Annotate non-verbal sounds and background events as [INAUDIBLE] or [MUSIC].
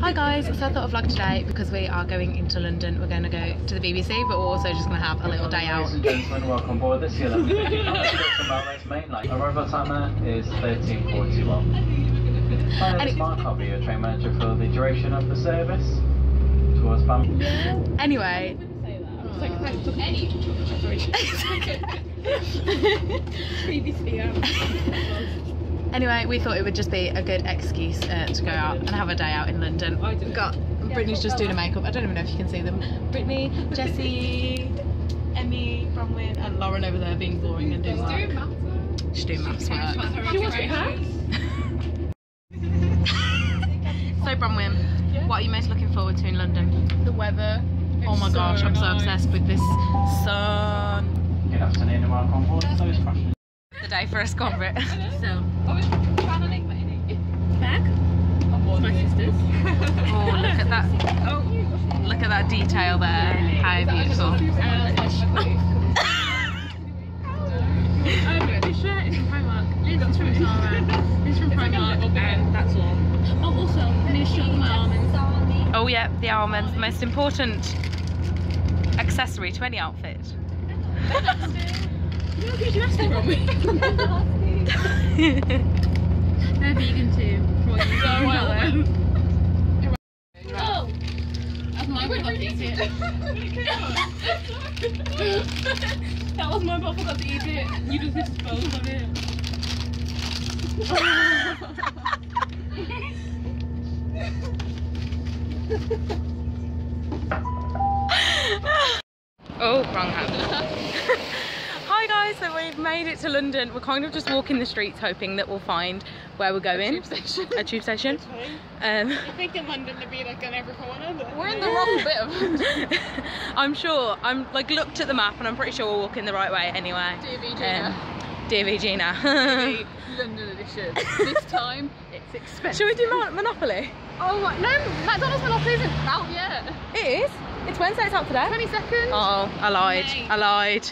Hi guys, so I thought I'd vlog today because we are going into London. We're going to go to the BBC, but we're also just going to have a little day out. Ladies and gentlemen, welcome aboard this year. Railways [LAUGHS] main line. Arrival time there is 1341. My name Any- is Mark, I'll be your train manager for the duration of the service towards Bam. Anyway, [LAUGHS] [LAUGHS] anyway, we thought it would just be a good excuse uh, to go out and have a day out in London. We've got Brittany's just doing her makeup. I don't even know if you can see them. Brittany, Jessie, Emmy, Bronwyn, and Lauren over there being boring and doing work. She's doing maths work. [LAUGHS] So Bronwyn, what are you most looking forward to in London? The weather. Oh my gosh, I'm so obsessed with this sun. Good afternoon and welcome aboard those questions. The day for us, go on, Brit. So. Back. My sisters. Oh, look at that. Oh, look at that detail there. How beautiful. Um, this shirt is from Primark. This from Zara. This from Primark. And that's all. Oh, also, I need to show my almonds. Oh yeah, the almonds, the most important accessory to any outfit. Know, you it from me. They're vegan too. So well, Oh! That's my forgot to eat it. that was my I forgot to eat it. You just dispose of it. Oh, wrong hand. Hi guys, so we've made it to London. We're kind of just walking the streets hoping that we'll find where we're going. tube station. A tube station. [LAUGHS] Um, I think in London to be like on every corner. We're in the wrong bit of [LAUGHS] I'm sure, I'm like looked at the map and I'm pretty sure we're walking the right way anyway. DV Um, dear Gina. The [LAUGHS] London edition. This time it's expensive. Should we do Mon- Monopoly? Oh my, no, McDonald's Monopoly isn't out yet. It is. It's Wednesday, it's out today. 20 seconds. Oh, I lied. Mate. I lied.